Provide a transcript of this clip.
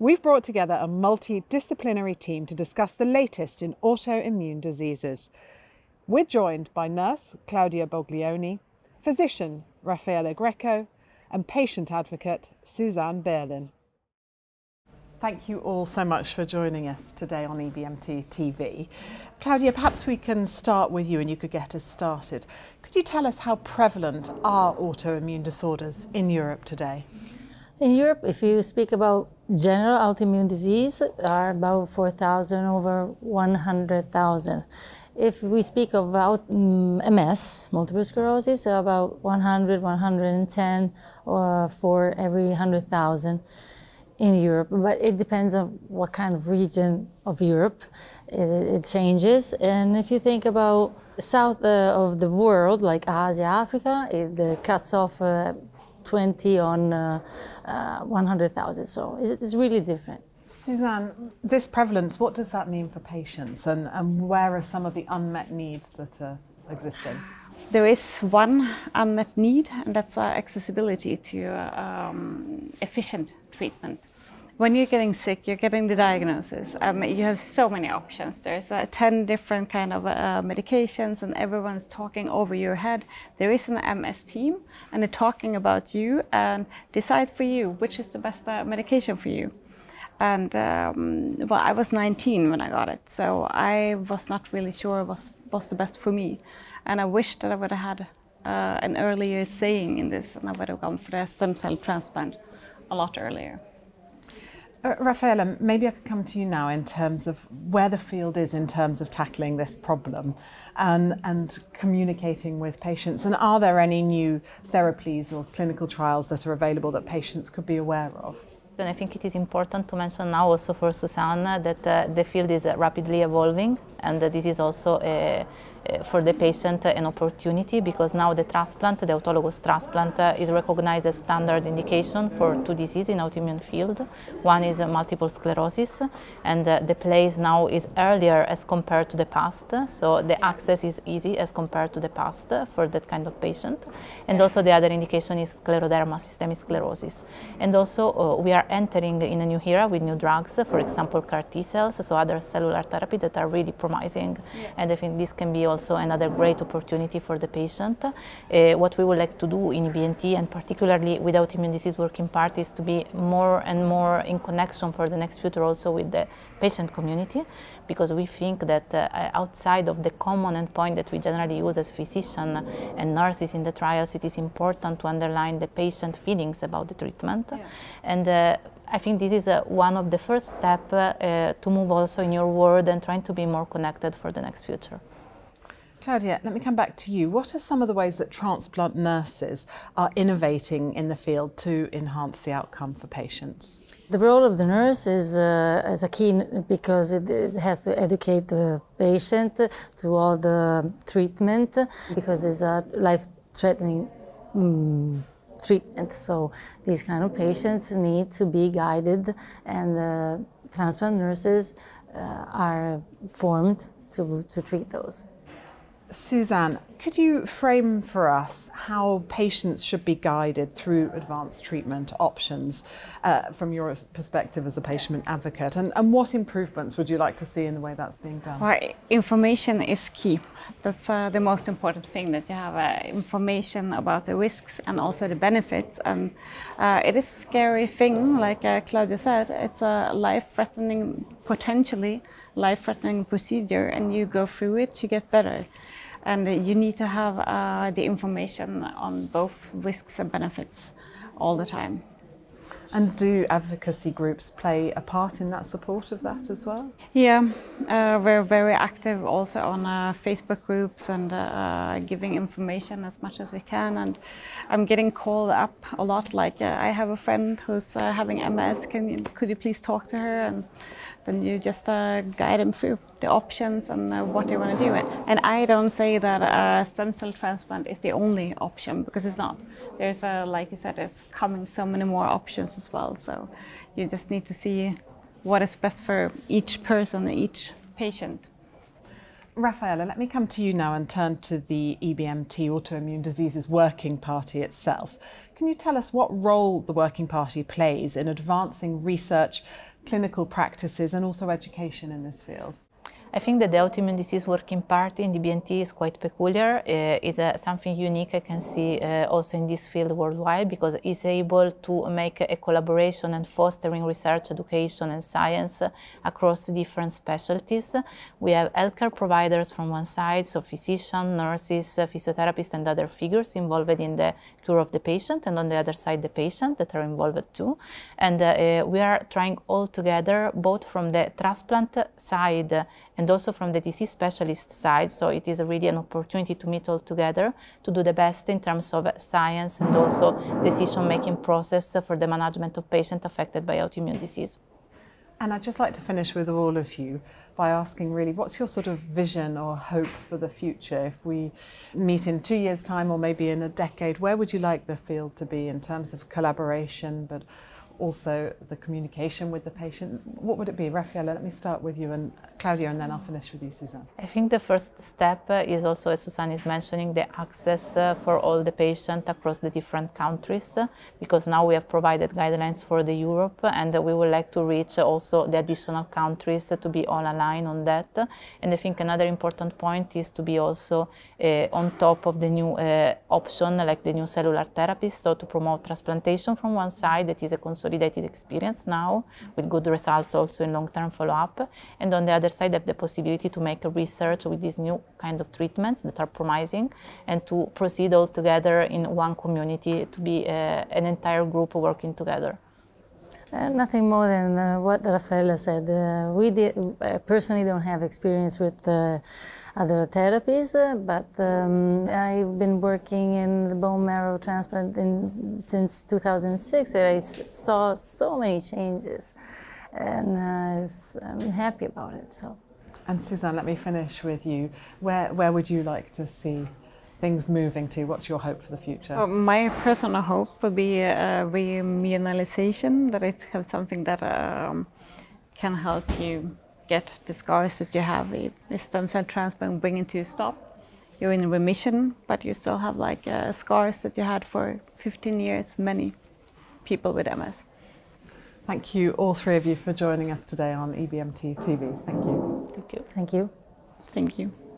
we've brought together a multidisciplinary team to discuss the latest in autoimmune diseases. We're joined by nurse Claudia Boglione, physician Raffaella Greco, and patient advocate Susanne Baerlin. Thank you all so much for joining us today on EBMT TV. Claudia, perhaps we can start with you and you could get us started. Could you tell us how prevalent are autoimmune disorders in Europe today? In Europe, if you speak about general autoimmune disease, are about 4,000 over 100,000. If we speak about um, MS, multiple sclerosis, about 100, 110 uh, for every 100,000 in Europe, but it depends on what kind of region of Europe it, it changes. And if you think about south uh, of the world, like Asia, Africa, it cuts off uh, 20 on uh, uh 100,000. So it's, it's really different. Susanne, this prevalence, what does that mean for patients and, and where are some of the unmet needs that are existing? There is one unmet need, and that's uh, accessibility to um, efficient treatment when you're getting sick, you're getting the diagnosis. Um, you have so many options. There's uh, 10 different kind of uh, medications and everyone's talking over your head. There is an MS team and they're talking about you and decide for you which is the best uh, medication for you. And um, well, I was 19 when I got it, so I was not really sure what was the best for me. And I wish that I would have had uh, an earlier saying in this and I would have gone for a stem cell transplant a lot earlier. Uh, Raffaella, maybe I could come to you now in terms of where the field is in terms of tackling this problem and, and communicating with patients. And are there any new therapies or clinical trials that are available that patients could be aware of? And I think it is important to mention now also for Susanna that uh, the field is rapidly evolving and this is also a uh, for the patient an opportunity because now the transplant, the autologous transplant, uh, is recognized as standard indication for two diseases in autoimmune field. One is uh, multiple sclerosis, and the place now is earlier as compared to the past, so the access is easy as compared to the past for that kind of patient. And also the other indication is scleroderma, systemic sclerosis. And also uh, we are entering in a new era with new drugs, for example CAR T cells, so other cellular therapy that are really promising, and I think this can be also another great opportunity for the patient. Uh, what we would like to do in EBMT and particularly with autoimmune disease working party is to be more and more in connection for the next future also with the patient community because we think that uh, outside of the common endpoint that we generally use as physicians and nurses in the trials, it is important to underline the patient feelings about the treatment. Yeah. And uh, I think this is uh, one of the first steps uh, to move also in your world and trying to be more connected for the next future. Claudia, let me come back to you. What are some of the ways that transplant nurses are innovating in the field to enhance the outcome for patients? The role of the nurse is, uh, is a key because it, it, has to educate the patient to all the treatment because it's a life-threatening um, treatment. So these kind of patients need to be guided and uh, transplant nurses uh, are formed to, to treat those. Susanne, could you frame for us how patients should be guided through advanced treatment options uh, from your perspective as a patient advocate? And, and, what improvements would you like to see in the way that's being done? Well, information is key. That's uh, the most important thing that you have uh, information about the risks and also the benefits. And uh, it is a scary thing, like uh, Claudia said, it's a life threatening, potentially life threatening procedure, and you go through it, you get better and you need to have uh, the information on both risks and benefits all the time. And do advocacy groups play a part in that support of that as well? Yeah, uh, we're very active also on uh, Facebook groups and uh, giving information as much as we can. And I'm getting called up a lot. Like uh, I have a friend who's uh, having MS. Can you, could you please talk to her? And then you just uh, guide them through the options and uh, what they want to do. And I don't say that stem cell transplant is the only option because it's not. There's, a, like you said, there's coming so many more options as well. So you just need to see what is best for each person, each patient. Raffaella, let me come to you now and turn to the EBMT Autoimmune Diseases Working Party itself. Can you tell us what role the Working Party plays in advancing research, clinical practices, and also education in this field? I think that the autoimmune disease working party in the EBMT is quite peculiar. Uh, it's uh, something unique I can see uh, also in this field worldwide because it's able to make a collaboration and fostering research, education and science across different specialties. We have healthcare providers from one side, so physicians, nurses, physiotherapists and other figures involved in the cure of the patient and on the other side the patient that are involved too. And uh, we are trying all together both from the transplant side and also from the disease specialist side. So it is really an opportunity to meet all together to do the best in terms of science and also decision-making process for the management of patients affected by autoimmune disease. And I'd just like to finish with all of you by asking really what's your sort of vision or hope for the future? If we meet in two years' time or maybe in a decade, where would you like the field to be in terms of collaboration, but also the communication with the patient. What would it be? Raffaella, let me start with you and Claudia, and then I'll finish with you, Susanne. I think the first step uh, is also, as Susanne is mentioning, the access uh, for all the patients across the different countries, uh, because now we have provided guidelines for the Europe, and we would like to reach also the additional countries to be all aligned on that. And I think another important point is to be also on top of the new option, like the new cellular therapies, so to promote transplantation from one side, that is a consolidated experience now with good results also in long-term follow-up. And on the other side, have the possibility to make research with these new kind of treatments that are promising and to proceed all together in one community to be uh, an entire group working together. Uh, nothing more than uh, what Raffaella said. Uh, we uh, personally don't have experience with uh, other therapies, uh, but um, I've been working in the bone marrow transplant in, since 2006 and I saw so many changes and I'm happy about it. So. And Susanne, let me finish with you. Where, where would you like to see things moving to? What's your hope for the future? Well, my personal hope would be a reimmunization, that it has something that um, can help you get the scars that you have. If stem cell transplant bring it to a stop, you're in remission, but you still have like uh, scars that you had for 15 years, many people with MS. Thank you, all three of you, for joining us today on EBMT TV. Thank you. Thank you. Thank you. Thank you.